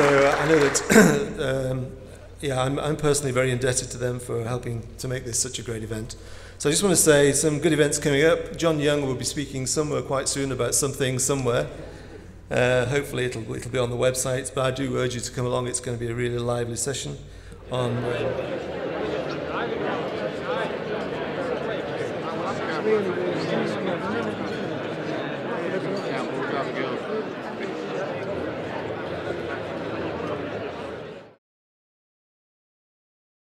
so uh, I know that, um, yeah, I'm, I'm personally very indebted to them for helping to make this such a great event. So I just want to say some good events coming up. John Young will be speaking somewhere quite soon about something somewhere. Uh, hopefully it'll, it'll be on the website, but I do urge you to come along. It's going to be a really lively session on... Uh,